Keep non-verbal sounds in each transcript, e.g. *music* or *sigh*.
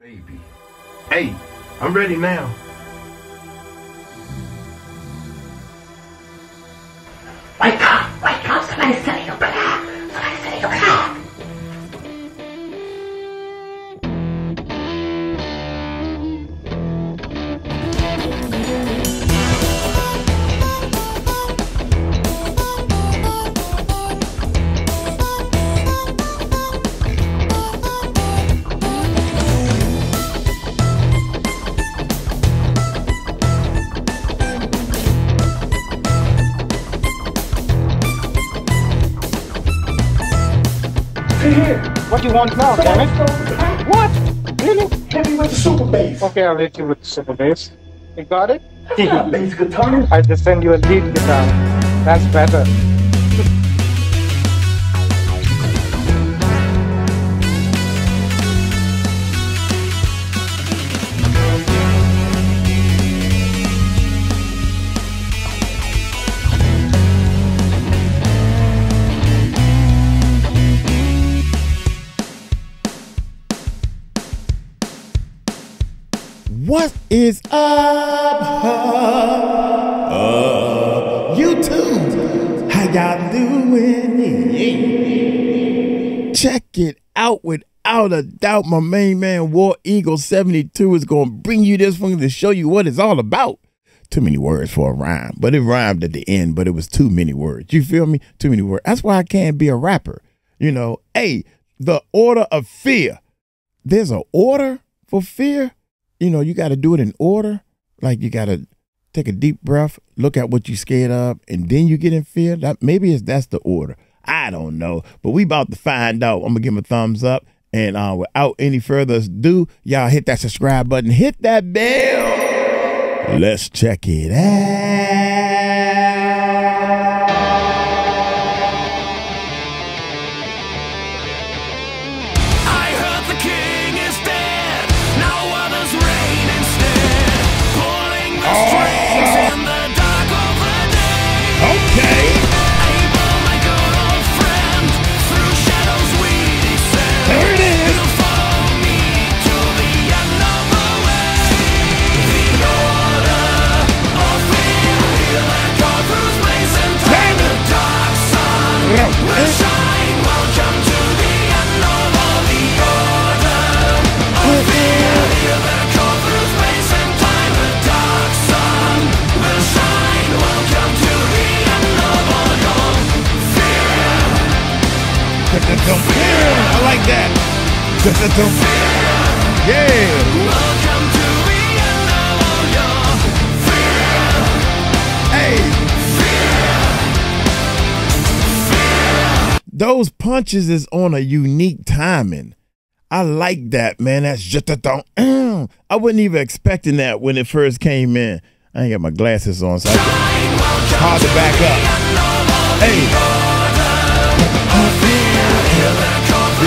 Baby. Hey, I'm ready now. What do you want now, damn it? What? Really? Hit me with the super bass. Okay, I'll hit you with the super bass. You got it? That's not bass guitar. I just send you a lead guitar. That's better. What is up, uh, YouTube? How y'all doing? Check it out without a doubt. My main man, War Eagle 72, is going to bring you this one to show you what it's all about. Too many words for a rhyme, but it rhymed at the end, but it was too many words. You feel me? Too many words. That's why I can't be a rapper. You know, hey, the order of fear. There's an order for fear you know, you got to do it in order. Like you got to take a deep breath, look at what you're scared of, and then you get in fear. That maybe it's that's the order. I don't know, but we about to find out. I'm gonna give him a thumbs up, and uh, without any further ado, y'all hit that subscribe button, hit that bell. Let's check it out. I like that. Yeah. Fear. Hey. Those punches is on a unique timing. I like that, man. That's just a don't. *clears throat* I wasn't even expecting that when it first came in. I ain't got my glasses on, so I hard to back up. Hey.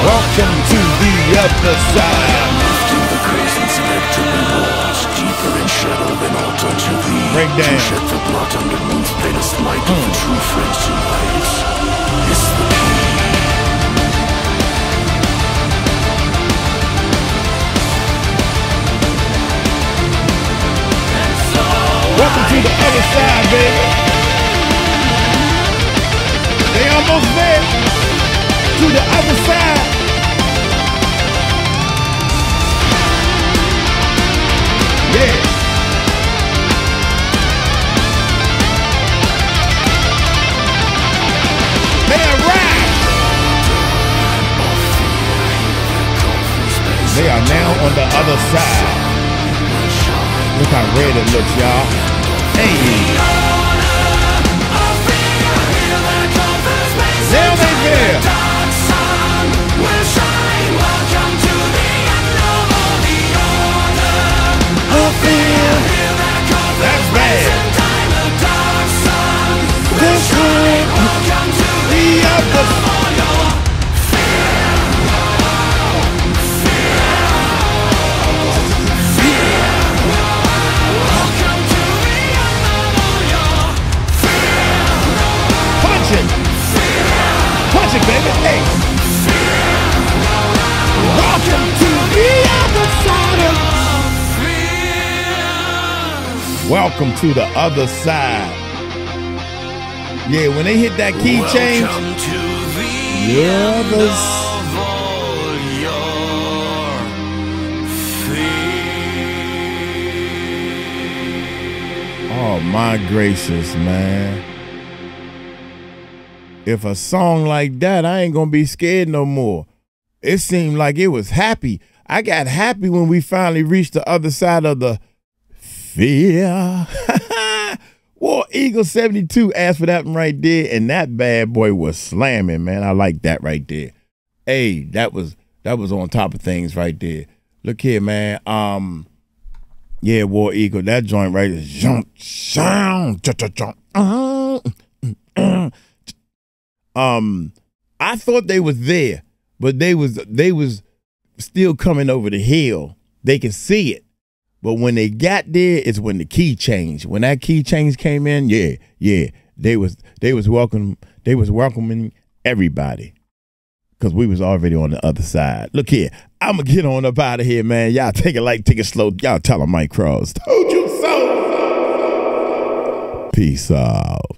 Welcome to the other side. the crescent led to rewards deeper in shadow than altar to thee. Break down. Shed the blood underneath latest light of the true friends to the other side, baby. They almost there. To the other side. Yeah. They arrived. They are now on the other side. Look how red it looks, y'all. Hey. Welcome to the other side. Yeah, when they hit that key change, Welcome to the the other s- of all your fear. Oh my gracious, man. If a song like that, I ain't gonna be scared no more. It seemed like it was happy. I got happy when we finally reached the other side of the fear. *laughs* War Eagle 72 asked for that one right there, and that bad boy was slamming, man. I like that right there. Hey, that was that was on top of things right there. Look here, man. Um, yeah, War Eagle, that joint right is jump, sound, um, I thought they was there, but they was they was still coming over the hill. They can see it, but when they got there, it's when the key changed. When that key change came in, yeah, yeah, they was they was welcome. They was welcoming everybody because we was already on the other side. Look here, I'm gonna get on up out of here, man. Y'all take it light, take it slow. Y'all tell them Mike Cross. Told you so. Peace out.